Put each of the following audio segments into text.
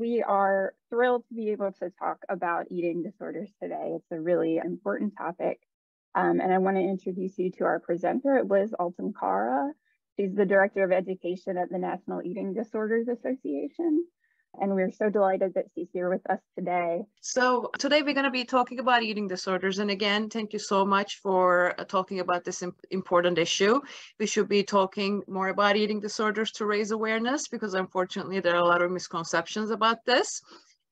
we are thrilled to be able to talk about eating disorders today. It's a really important topic. Um, and I want to introduce you to our presenter, Liz Altankara. She's the Director of Education at the National Eating Disorders Association. And we're so delighted that she's here with us today. So, today we're going to be talking about eating disorders. And again, thank you so much for uh, talking about this important issue. We should be talking more about eating disorders to raise awareness because unfortunately, there are a lot of misconceptions about this.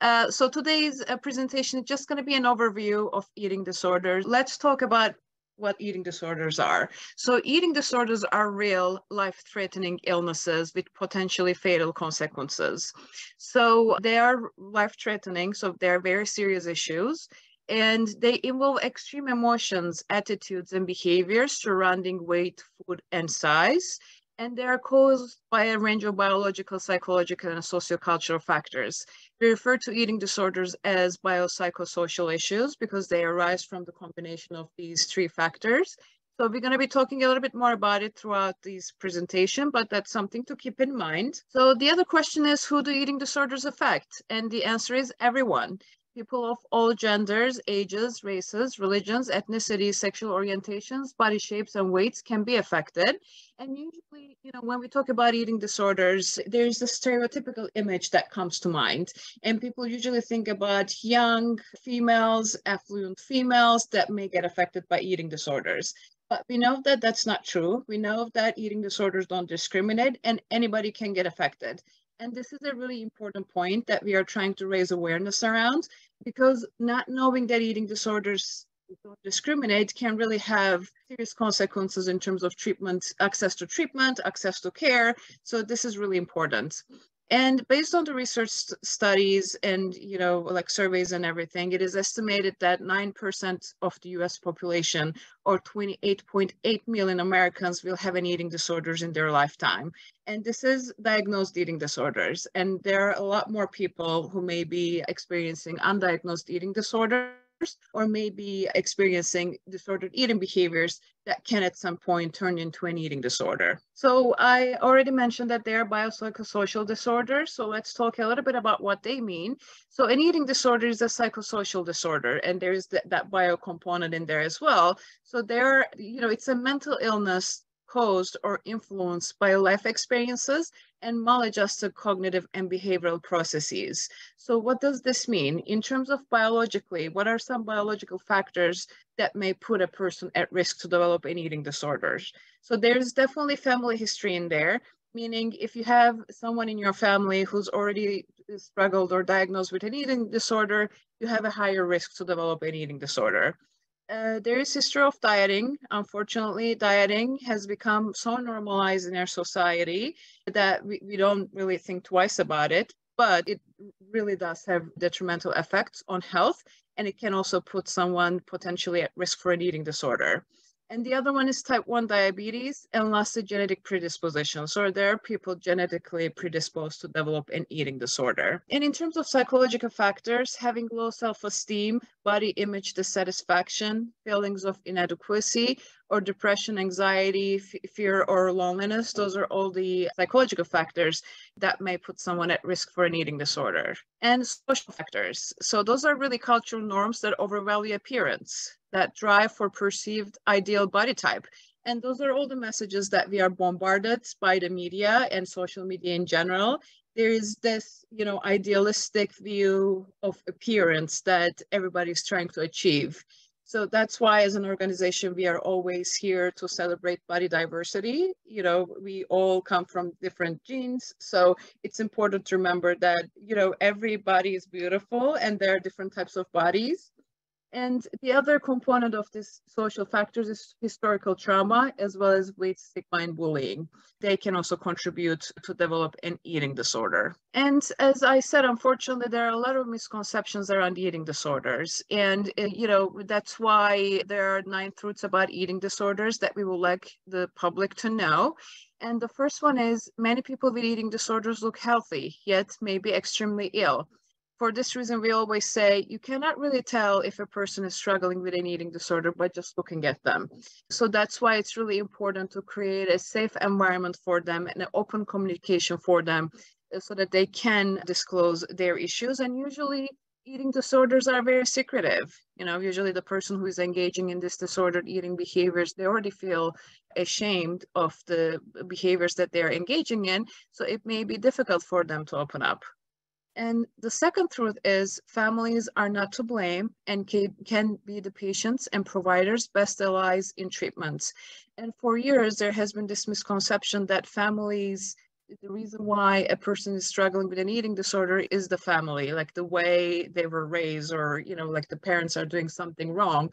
Uh, so today's uh, presentation is just going to be an overview of eating disorders. Let's talk about what eating disorders are. So eating disorders are real life-threatening illnesses with potentially fatal consequences. So they are life-threatening, so they're very serious issues and they involve extreme emotions, attitudes, and behaviors surrounding weight, food, and size and they are caused by a range of biological, psychological, and sociocultural factors. We refer to eating disorders as biopsychosocial issues because they arise from the combination of these three factors. So we're going to be talking a little bit more about it throughout this presentation, but that's something to keep in mind. So the other question is, who do eating disorders affect? And the answer is everyone people of all genders, ages, races, religions, ethnicities, sexual orientations, body shapes, and weights can be affected. And usually, you know, when we talk about eating disorders, there's a stereotypical image that comes to mind. And people usually think about young females, affluent females that may get affected by eating disorders. But we know that that's not true. We know that eating disorders don't discriminate and anybody can get affected. And this is a really important point that we are trying to raise awareness around because not knowing that eating disorders don't discriminate can really have serious consequences in terms of treatment, access to treatment, access to care. So this is really important. And based on the research st studies and, you know, like surveys and everything, it is estimated that 9% of the US population or 28.8 million Americans will have an eating disorders in their lifetime. And this is diagnosed eating disorders. And there are a lot more people who may be experiencing undiagnosed eating disorders or maybe experiencing disordered eating behaviors that can at some point turn into an eating disorder. So I already mentioned that they are biopsychosocial disorders. So let's talk a little bit about what they mean. So an eating disorder is a psychosocial disorder, and there's that, that bio component in there as well. So there, you know, it's a mental illness caused or influenced by life experiences and maladjusted cognitive and behavioral processes. So what does this mean? In terms of biologically, what are some biological factors that may put a person at risk to develop an eating disorders? So there's definitely family history in there, meaning if you have someone in your family who's already struggled or diagnosed with an eating disorder, you have a higher risk to develop an eating disorder. Uh, there is history of dieting. Unfortunately, dieting has become so normalized in our society that we, we don't really think twice about it, but it really does have detrimental effects on health, and it can also put someone potentially at risk for an eating disorder. And the other one is type 1 diabetes and lastly genetic predisposition. So there are people genetically predisposed to develop an eating disorder. And in terms of psychological factors, having low self-esteem, body image dissatisfaction, feelings of inadequacy, or depression, anxiety, fear, or loneliness, those are all the psychological factors that may put someone at risk for an eating disorder. And social factors. So those are really cultural norms that overvalue appearance that drive for perceived ideal body type. And those are all the messages that we are bombarded by the media and social media in general. There is this, you know, idealistic view of appearance that everybody's trying to achieve. So that's why as an organization, we are always here to celebrate body diversity. You know, we all come from different genes. So it's important to remember that, you know, every body is beautiful and there are different types of bodies. And the other component of this social factors is historical trauma, as well as weight stigma and bullying. They can also contribute to develop an eating disorder. And as I said, unfortunately, there are a lot of misconceptions around eating disorders. And, uh, you know, that's why there are nine truths about eating disorders that we would like the public to know. And the first one is many people with eating disorders look healthy, yet may be extremely ill for this reason, we always say you cannot really tell if a person is struggling with an eating disorder by just looking at them. So that's why it's really important to create a safe environment for them and an open communication for them uh, so that they can disclose their issues. And usually eating disorders are very secretive. You know, usually the person who is engaging in this disordered eating behaviors, they already feel ashamed of the behaviors that they're engaging in. So it may be difficult for them to open up. And the second truth is families are not to blame and can be the patients and providers' best allies in treatments. And for years, there has been this misconception that families, the reason why a person is struggling with an eating disorder is the family, like the way they were raised or, you know, like the parents are doing something wrong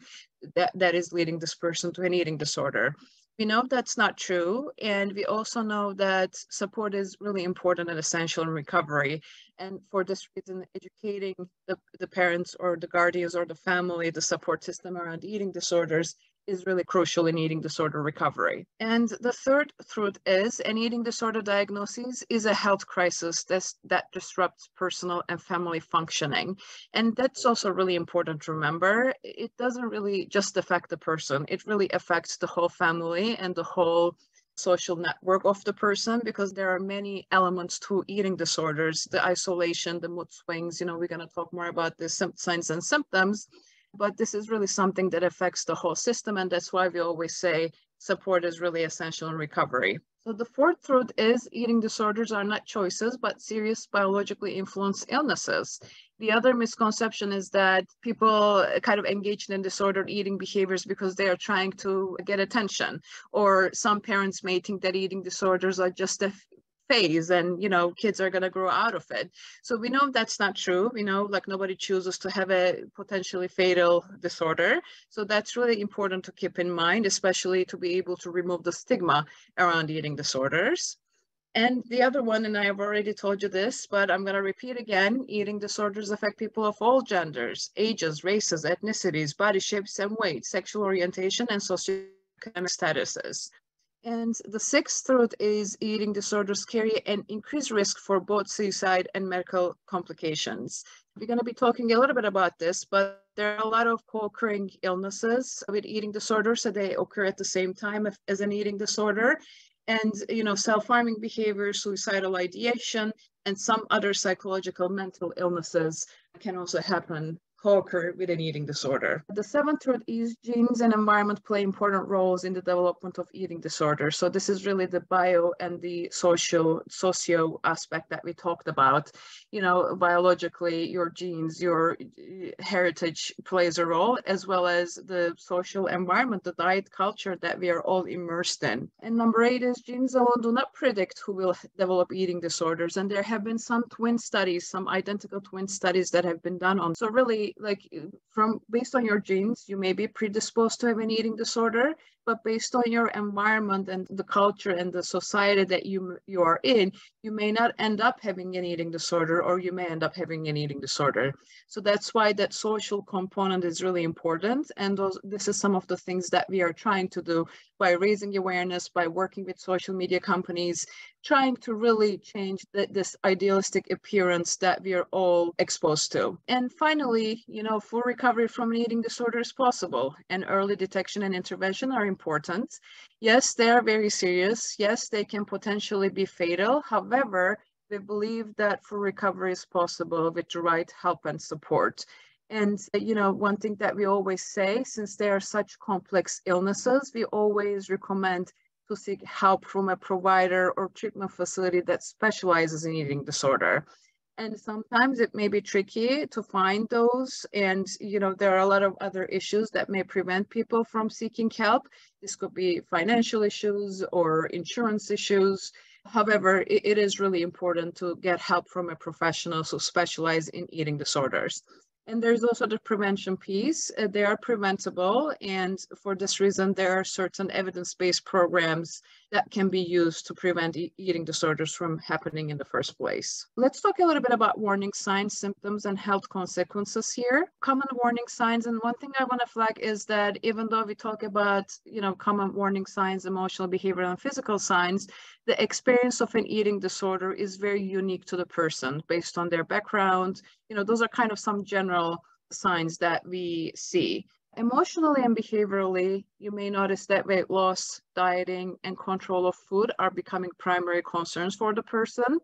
that, that is leading this person to an eating disorder. We know that's not true. And we also know that support is really important and essential in recovery. And for this reason, educating the, the parents or the guardians or the family, the support system around eating disorders is really crucial in eating disorder recovery. And the third truth is an eating disorder diagnosis is a health crisis that's, that disrupts personal and family functioning. And that's also really important to remember. It doesn't really just affect the person, it really affects the whole family and the whole social network of the person because there are many elements to eating disorders the isolation the mood swings you know we're going to talk more about the signs and symptoms but this is really something that affects the whole system. And that's why we always say support is really essential in recovery. So the fourth truth is eating disorders are not choices, but serious biologically influenced illnesses. The other misconception is that people kind of engage in disordered eating behaviors because they are trying to get attention. Or some parents may think that eating disorders are just a phase and you know kids are going to grow out of it. So we know that's not true we know like nobody chooses to have a potentially fatal disorder. So that's really important to keep in mind especially to be able to remove the stigma around eating disorders. And the other one, and I have already told you this, but I'm going to repeat again, eating disorders affect people of all genders, ages, races, ethnicities, body shapes and weight, sexual orientation, and socioeconomic statuses. And the sixth truth is eating disorders carry an increased risk for both suicide and medical complications. We're going to be talking a little bit about this, but there are a lot of co-occurring illnesses with eating disorders, so they occur at the same time as an eating disorder. And, you know, self-harming behavior, suicidal ideation, and some other psychological mental illnesses can also happen co-occur with an eating disorder. The seventh truth is genes and environment play important roles in the development of eating disorder. So this is really the bio and the social socio aspect that we talked about. You know, biologically, your genes, your heritage plays a role, as well as the social environment, the diet culture that we are all immersed in. And number eight is genes alone do not predict who will develop eating disorders. And there have been some twin studies, some identical twin studies that have been done on. So really like from based on your genes, you may be predisposed to have an eating disorder, but based on your environment and the culture and the society that you you are in, you may not end up having an eating disorder or you may end up having an eating disorder. So that's why that social component is really important. And those, this is some of the things that we are trying to do by raising awareness, by working with social media companies, trying to really change the, this idealistic appearance that we are all exposed to. And finally, you know, full recovery from an eating disorder is possible and early detection and intervention are important. Yes, they are very serious. Yes, they can potentially be fatal. However, we believe that full recovery is possible with the right help and support. And, uh, you know, one thing that we always say, since they are such complex illnesses, we always recommend to seek help from a provider or treatment facility that specializes in eating disorder. And sometimes it may be tricky to find those. And, you know, there are a lot of other issues that may prevent people from seeking help. This could be financial issues or insurance issues. However, it, it is really important to get help from a professional who specializes in eating disorders. And there's also the prevention piece. Uh, they are preventable. And for this reason, there are certain evidence-based programs that can be used to prevent e eating disorders from happening in the first place. Let's talk a little bit about warning signs, symptoms, and health consequences here. Common warning signs, and one thing I want to flag is that even though we talk about, you know, common warning signs, emotional, behavioral, and physical signs, the experience of an eating disorder is very unique to the person based on their background. You know, those are kind of some general signs that we see. Emotionally and behaviorally, you may notice that weight loss, dieting, and control of food are becoming primary concerns for the person.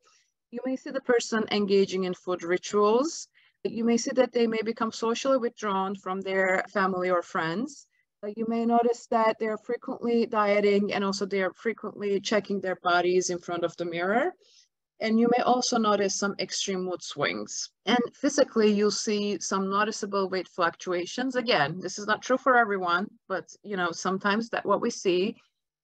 You may see the person engaging in food rituals. You may see that they may become socially withdrawn from their family or friends. You may notice that they're frequently dieting and also they're frequently checking their bodies in front of the mirror. And you may also notice some extreme mood swings. And physically, you'll see some noticeable weight fluctuations. Again, this is not true for everyone, but you know, sometimes that what we see.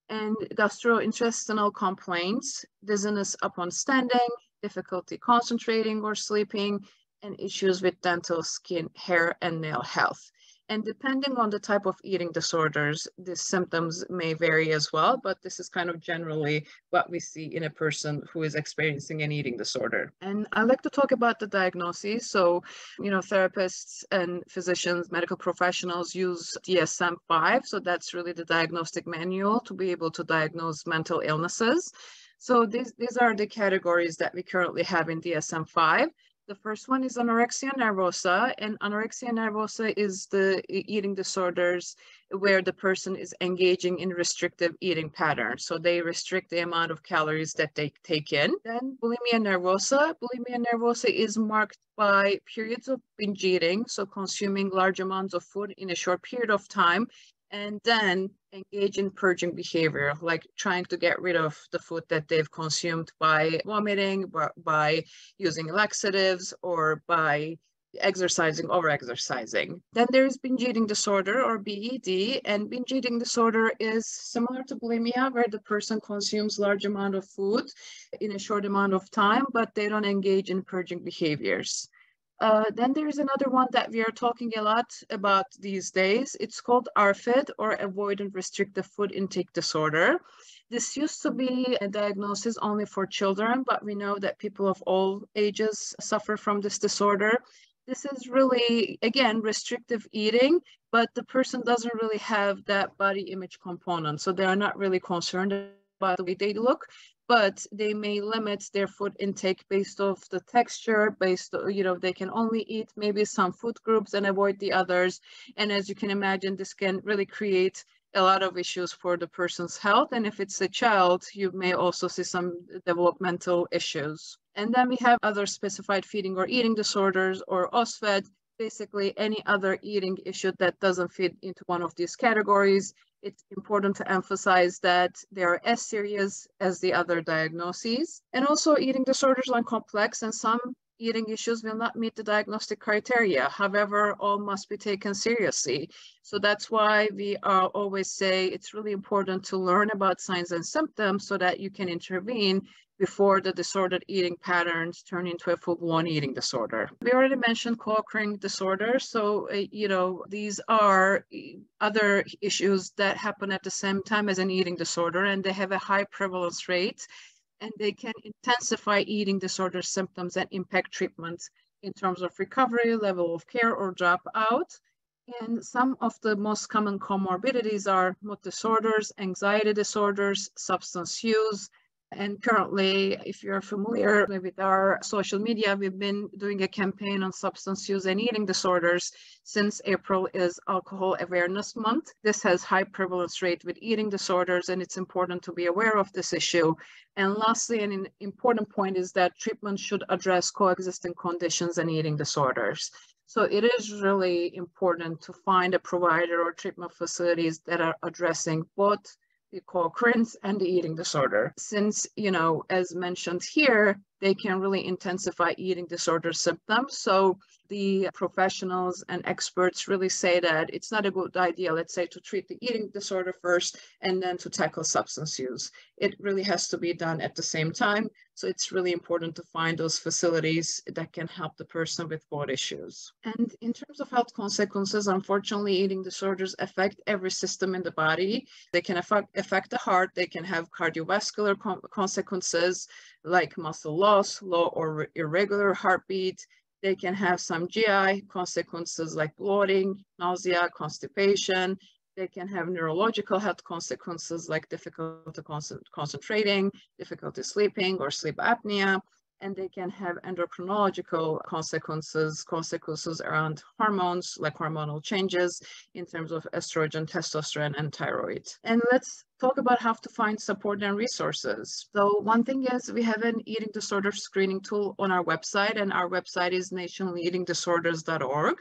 And gastrointestinal complaints, dizziness upon standing, difficulty concentrating or sleeping, and issues with dental, skin, hair, and nail health. And depending on the type of eating disorders, the symptoms may vary as well, but this is kind of generally what we see in a person who is experiencing an eating disorder. And I like to talk about the diagnoses. So, you know, therapists and physicians, medical professionals use DSM-5. So that's really the diagnostic manual to be able to diagnose mental illnesses. So these, these are the categories that we currently have in DSM-5. The first one is anorexia nervosa, and anorexia nervosa is the eating disorders where the person is engaging in restrictive eating patterns. So they restrict the amount of calories that they take in. Then bulimia nervosa. Bulimia nervosa is marked by periods of binge eating, so consuming large amounts of food in a short period of time and then engage in purging behavior, like trying to get rid of the food that they've consumed by vomiting, by using laxatives, or by exercising, over exercising. Then there is binge eating disorder or BED, and binge eating disorder is similar to bulimia, where the person consumes large amount of food in a short amount of time, but they don't engage in purging behaviors. Uh, then there is another one that we are talking a lot about these days. It's called ARFID or Avoidant Restrictive Food Intake Disorder. This used to be a diagnosis only for children, but we know that people of all ages suffer from this disorder. This is really, again, restrictive eating, but the person doesn't really have that body image component. So they are not really concerned about the way they look, but they may limit their food intake based off the texture, based, you know, they can only eat maybe some food groups and avoid the others. And as you can imagine, this can really create a lot of issues for the person's health. And if it's a child, you may also see some developmental issues. And then we have other specified feeding or eating disorders or OSFED, basically any other eating issue that doesn't fit into one of these categories it's important to emphasize that they are as serious as the other diagnoses. And also eating disorders are complex and some eating issues will not meet the diagnostic criteria. However, all must be taken seriously. So that's why we uh, always say it's really important to learn about signs and symptoms so that you can intervene before the disordered eating patterns turn into a full-blown eating disorder. We already mentioned co-occurring disorders. So, uh, you know, these are other issues that happen at the same time as an eating disorder, and they have a high prevalence rate, and they can intensify eating disorder symptoms and impact treatments in terms of recovery, level of care, or dropout. And some of the most common comorbidities are mood disorders, anxiety disorders, substance use, and currently, if you're familiar with our social media, we've been doing a campaign on substance use and eating disorders since April is Alcohol Awareness Month. This has high prevalence rate with eating disorders, and it's important to be aware of this issue. And lastly, an important point is that treatment should address coexisting conditions and eating disorders. So it is really important to find a provider or treatment facilities that are addressing both the co-occurrence and the eating disorder. Since, you know, as mentioned here, they can really intensify eating disorder symptoms. So the professionals and experts really say that it's not a good idea, let's say, to treat the eating disorder first and then to tackle substance use. It really has to be done at the same time. So it's really important to find those facilities that can help the person with both issues. And in terms of health consequences, unfortunately, eating disorders affect every system in the body. They can affect, affect the heart, they can have cardiovascular consequences like muscle loss, low or irregular heartbeat, they can have some GI consequences like bloating, nausea, constipation. They can have neurological health consequences like difficulty concentrating, difficulty sleeping, or sleep apnea. And they can have endocrinological consequences, consequences around hormones, like hormonal changes in terms of estrogen, testosterone, and thyroid. And let's talk about how to find support and resources. So one thing is we have an eating disorder screening tool on our website, and our website is nationaleatingdisorders.org.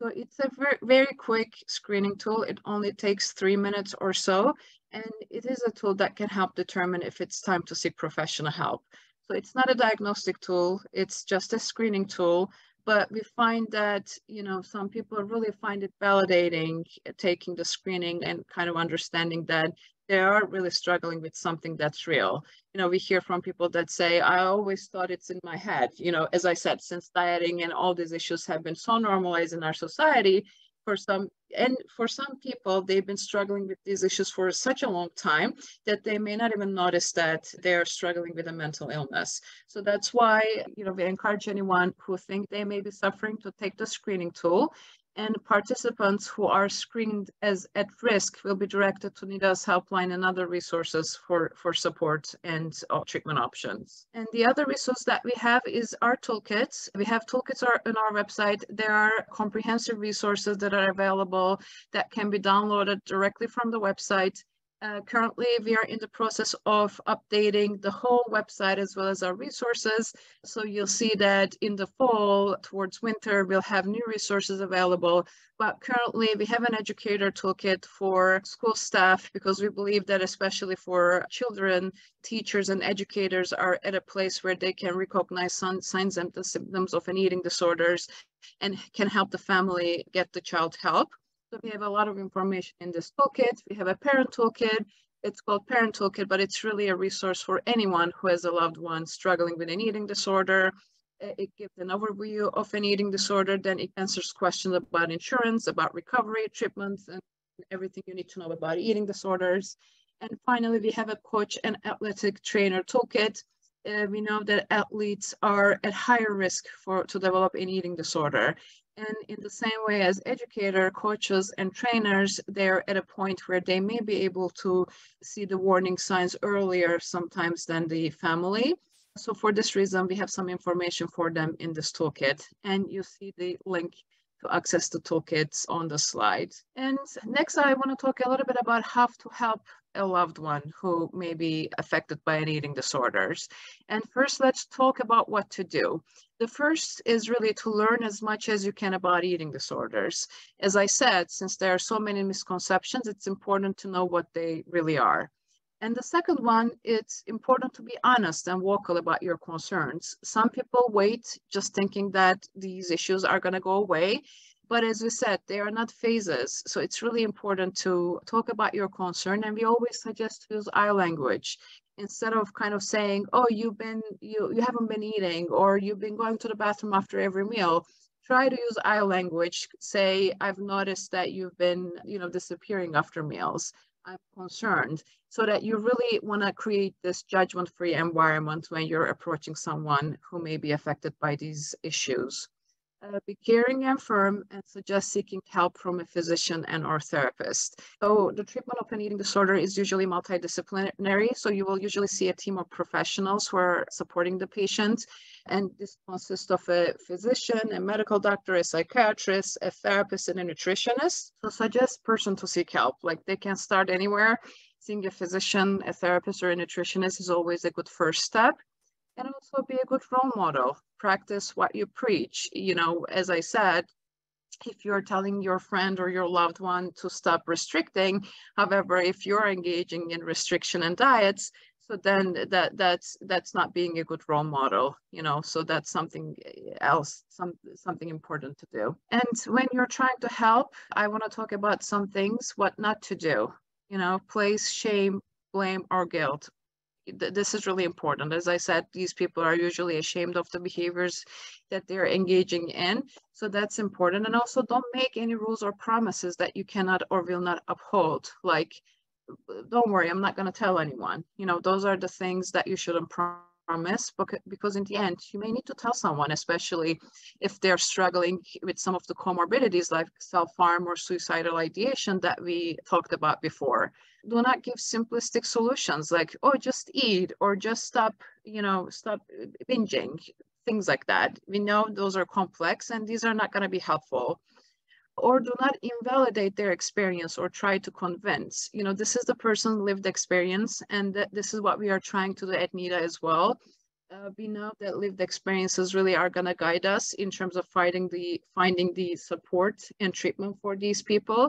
So it's a very, very quick screening tool. It only takes three minutes or so, and it is a tool that can help determine if it's time to seek professional help. So it's not a diagnostic tool, it's just a screening tool. But we find that, you know, some people really find it validating uh, taking the screening and kind of understanding that they are really struggling with something that's real. You know, we hear from people that say, I always thought it's in my head. You know, as I said, since dieting and all these issues have been so normalized in our society, for some and for some people they've been struggling with these issues for such a long time that they may not even notice that they're struggling with a mental illness. So that's why you know we encourage anyone who think they may be suffering to take the screening tool and participants who are screened as at risk will be directed to NEDA's helpline and other resources for, for support and uh, treatment options. And the other resource that we have is our toolkits. We have toolkits on our website. There are comprehensive resources that are available that can be downloaded directly from the website. Uh, currently, we are in the process of updating the whole website as well as our resources. So you'll see that in the fall, towards winter, we'll have new resources available. But currently, we have an educator toolkit for school staff because we believe that especially for children, teachers and educators are at a place where they can recognize signs and the symptoms of an eating disorders and can help the family get the child help. So we have a lot of information in this toolkit. We have a parent toolkit. It's called Parent Toolkit, but it's really a resource for anyone who has a loved one struggling with an eating disorder. It gives an overview of an eating disorder, then it answers questions about insurance, about recovery, treatments, and everything you need to know about eating disorders. And finally, we have a coach and athletic trainer toolkit. Uh, we know that athletes are at higher risk for to develop an eating disorder. And in the same way as educator, coaches, and trainers, they're at a point where they may be able to see the warning signs earlier sometimes than the family. So for this reason, we have some information for them in this toolkit. And you see the link to access the toolkits on the slide. And next, I want to talk a little bit about how to help a loved one who may be affected by an eating disorders. And first, let's talk about what to do. The first is really to learn as much as you can about eating disorders. As I said, since there are so many misconceptions, it's important to know what they really are. And the second one, it's important to be honest and vocal about your concerns. Some people wait just thinking that these issues are going to go away but as we said, they are not phases. So it's really important to talk about your concern. And we always suggest to use I language instead of kind of saying, oh, you've been, you, you haven't been eating or you've been going to the bathroom after every meal. Try to use I language. Say, I've noticed that you've been, you know, disappearing after meals. I'm concerned so that you really want to create this judgment-free environment when you're approaching someone who may be affected by these issues uh, be caring and firm and suggest seeking help from a physician and or therapist. So the treatment of an eating disorder is usually multidisciplinary. So you will usually see a team of professionals who are supporting the patient. And this consists of a physician, a medical doctor, a psychiatrist, a therapist, and a nutritionist. So suggest person to seek help. Like they can start anywhere. Seeing a physician, a therapist, or a nutritionist is always a good first step and also be a good role model. Practice what you preach. You know, as I said, if you're telling your friend or your loved one to stop restricting, however, if you're engaging in restriction and diets, so then that that's that's not being a good role model you know so that's something else some something important to do and when you're trying to help i want to talk about some things what not to do you know place shame blame or guilt this is really important. As I said, these people are usually ashamed of the behaviors that they're engaging in. So that's important. And also don't make any rules or promises that you cannot or will not uphold. Like, don't worry, I'm not going to tell anyone. You know, those are the things that you shouldn't promise promise because in the end you may need to tell someone especially if they're struggling with some of the comorbidities like self-harm or suicidal ideation that we talked about before. Do not give simplistic solutions like oh just eat or just stop you know stop binging things like that. We know those are complex and these are not going to be helpful or do not invalidate their experience or try to convince. You know, this is the person lived experience, and th this is what we are trying to do at NEDA as well. Uh, we know that lived experiences really are going to guide us in terms of finding the finding the support and treatment for these people.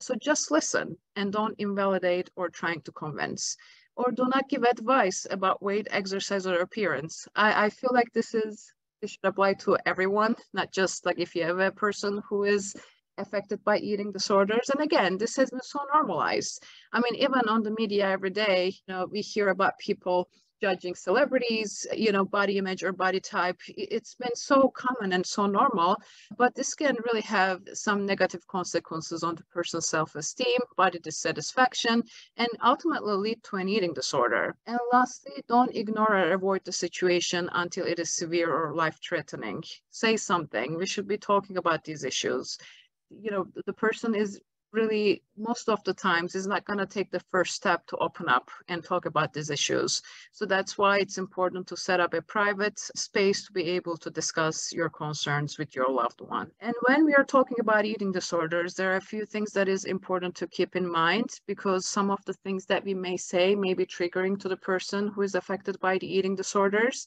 So just listen and don't invalidate or trying to convince or do not give advice about weight, exercise, or appearance. I, I feel like this is this should apply to everyone, not just like if you have a person who is affected by eating disorders. And again, this has been so normalized. I mean, even on the media every day, you know, we hear about people judging celebrities, you know, body image or body type. It's been so common and so normal, but this can really have some negative consequences on the person's self-esteem, body dissatisfaction, and ultimately lead to an eating disorder. And lastly, don't ignore or avoid the situation until it is severe or life-threatening. Say something. We should be talking about these issues you know the person is really most of the times is not going to take the first step to open up and talk about these issues. So that's why it's important to set up a private space to be able to discuss your concerns with your loved one. And when we are talking about eating disorders, there are a few things that is important to keep in mind because some of the things that we may say may be triggering to the person who is affected by the eating disorders.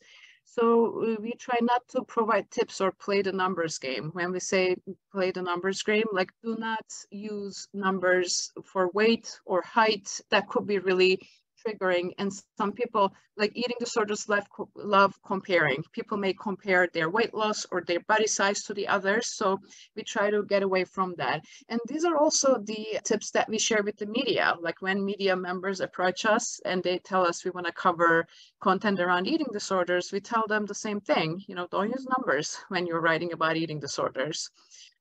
So uh, we try not to provide tips or play the numbers game. When we say play the numbers game, like do not use numbers for weight or height. That could be really triggering and some people like eating disorders love, love comparing. People may compare their weight loss or their body size to the others so we try to get away from that. And these are also the tips that we share with the media. Like when media members approach us and they tell us we want to cover content around eating disorders we tell them the same thing you know don't use numbers when you're writing about eating disorders.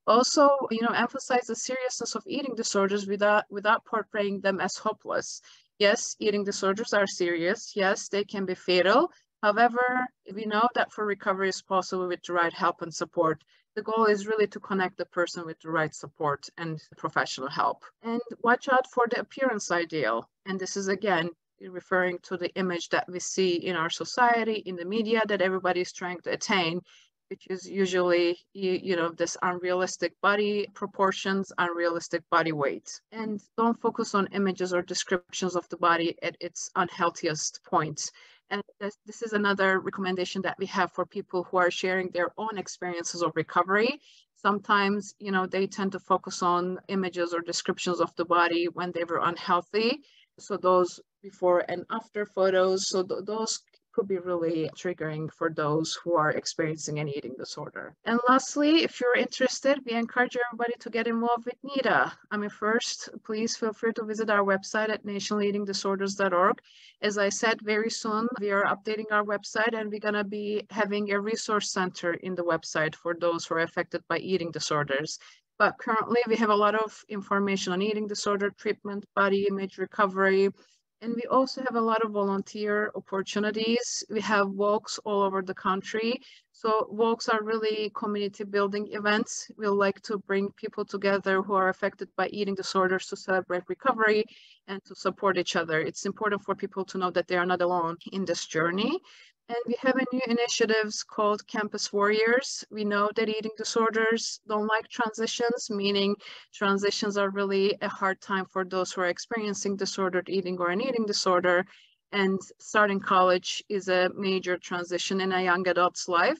Also you know emphasize the seriousness of eating disorders without without portraying them as hopeless Yes, eating disorders are serious. Yes, they can be fatal. However, we know that for recovery is possible with the right help and support. The goal is really to connect the person with the right support and professional help. And watch out for the appearance ideal. And this is again referring to the image that we see in our society, in the media that everybody is trying to attain which is usually, you, you know, this unrealistic body proportions, unrealistic body weight. And don't focus on images or descriptions of the body at its unhealthiest points. And this, this is another recommendation that we have for people who are sharing their own experiences of recovery. Sometimes, you know, they tend to focus on images or descriptions of the body when they were unhealthy. So those before and after photos, so th those could be really triggering for those who are experiencing an eating disorder. And lastly, if you're interested, we encourage everybody to get involved with NEDA. I mean, first, please feel free to visit our website at nationaleatingdisorders.org. As I said, very soon we are updating our website and we're going to be having a resource center in the website for those who are affected by eating disorders. But currently we have a lot of information on eating disorder treatment, body image recovery, and we also have a lot of volunteer opportunities. We have walks all over the country. So walks are really community building events. We like to bring people together who are affected by eating disorders to celebrate recovery and to support each other. It's important for people to know that they are not alone in this journey. And we have a new initiatives called Campus Warriors. We know that eating disorders don't like transitions, meaning transitions are really a hard time for those who are experiencing disordered eating or an eating disorder. And starting college is a major transition in a young adult's life.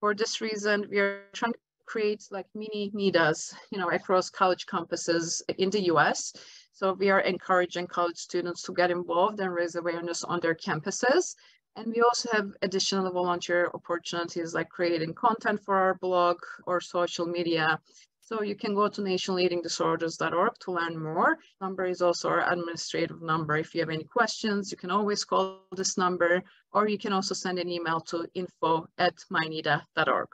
For this reason, we are trying to create like mini NEDAs, you know, across college campuses in the US. So we are encouraging college students to get involved and raise awareness on their campuses. And we also have additional volunteer opportunities like creating content for our blog or social media. So you can go to nationaleatingdisorders.org to learn more. Number is also our administrative number. If you have any questions, you can always call this number, or you can also send an email to info at myneda.org.